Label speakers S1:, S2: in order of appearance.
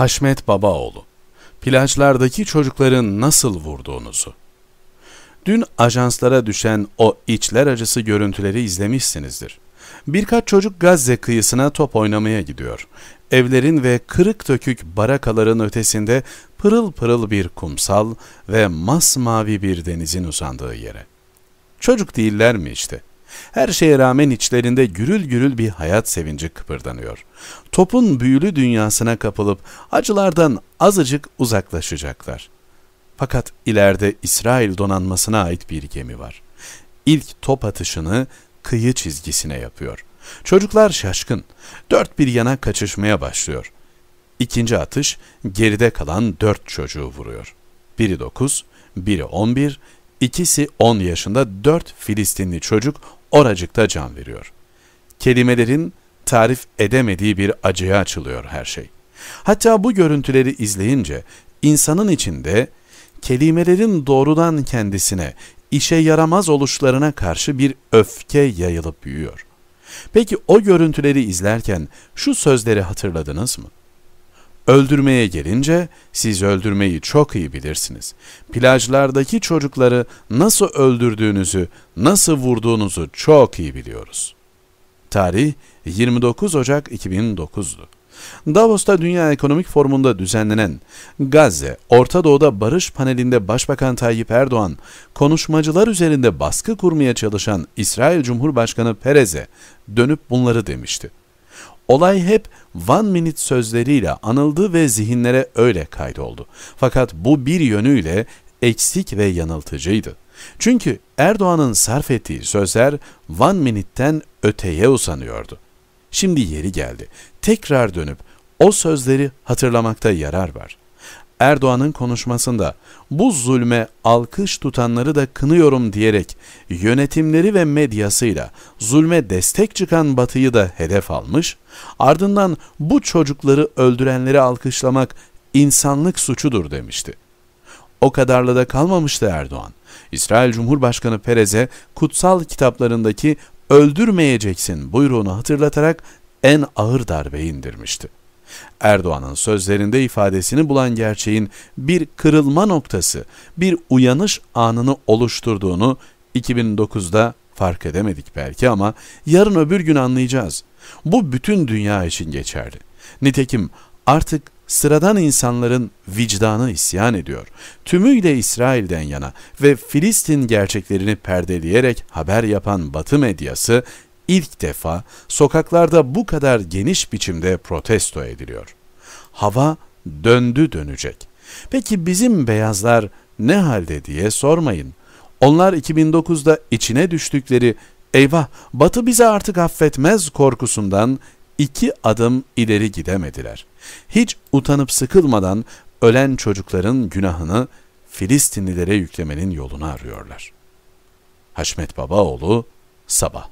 S1: Haşmet Babaoğlu Plajlardaki çocukların nasıl vurduğunuzu Dün ajanslara düşen o içler acısı görüntüleri izlemişsinizdir. Birkaç çocuk Gazze kıyısına top oynamaya gidiyor. Evlerin ve kırık dökük barakaların ötesinde pırıl pırıl bir kumsal ve masmavi bir denizin uzandığı yere. Çocuk değiller mi işte? Her şeye rağmen içlerinde gürül gürül bir hayat sevinci kıpırdanıyor. Topun büyülü dünyasına kapılıp acılardan azıcık uzaklaşacaklar. Fakat ileride İsrail donanmasına ait bir gemi var. İlk top atışını kıyı çizgisine yapıyor. Çocuklar şaşkın. Dört bir yana kaçışmaya başlıyor. İkinci atış geride kalan dört çocuğu vuruyor. Biri dokuz, biri on bir, ikisi on yaşında dört Filistinli çocuk oracıkta can veriyor. Kelimelerin tarif edemediği bir acıya açılıyor her şey. Hatta bu görüntüleri izleyince insanın içinde kelimelerin doğrudan kendisine, işe yaramaz oluşlarına karşı bir öfke yayılıp büyüyor. Peki o görüntüleri izlerken şu sözleri hatırladınız mı? Öldürmeye gelince siz öldürmeyi çok iyi bilirsiniz. Plajlardaki çocukları nasıl öldürdüğünüzü, nasıl vurduğunuzu çok iyi biliyoruz. Tarih 29 Ocak 2009'du. Davos'ta Dünya Ekonomik Forumu'nda düzenlenen Gazze, Orta Doğu'da barış panelinde Başbakan Tayyip Erdoğan, konuşmacılar üzerinde baskı kurmaya çalışan İsrail Cumhurbaşkanı Perez'e dönüp bunları demişti. Olay hep one minute sözleriyle anıldı ve zihinlere öyle kaydoldu. Fakat bu bir yönüyle eksik ve yanıltıcıydı. Çünkü Erdoğan'ın sarf ettiği sözler one minute'ten öteye uzanıyordu. Şimdi yeri geldi. Tekrar dönüp o sözleri hatırlamakta yarar var. Erdoğan'ın konuşmasında bu zulme alkış tutanları da kınıyorum diyerek yönetimleri ve medyasıyla zulme destek çıkan Batı'yı da hedef almış, ardından bu çocukları öldürenleri alkışlamak insanlık suçudur demişti. O kadarla da kalmamıştı Erdoğan. İsrail Cumhurbaşkanı Perez'e kutsal kitaplarındaki öldürmeyeceksin buyruğunu hatırlatarak en ağır darbe indirmişti. Erdoğan'ın sözlerinde ifadesini bulan gerçeğin bir kırılma noktası, bir uyanış anını oluşturduğunu 2009'da fark edemedik belki ama yarın öbür gün anlayacağız. Bu bütün dünya için geçerli. Nitekim artık sıradan insanların vicdanı isyan ediyor. Tümüyle İsrail'den yana ve Filistin gerçeklerini perdeleyerek haber yapan Batı medyası ilk defa sokaklarda bu kadar geniş biçimde protesto ediliyor. Hava döndü dönecek. Peki bizim beyazlar ne halde diye sormayın. Onlar 2009'da içine düştükleri eyvah Batı bizi artık affetmez korkusundan iki adım ileri gidemediler. Hiç utanıp sıkılmadan ölen çocukların günahını Filistinlilere yüklemenin yolunu arıyorlar. Haşmet Babaoğlu Sabah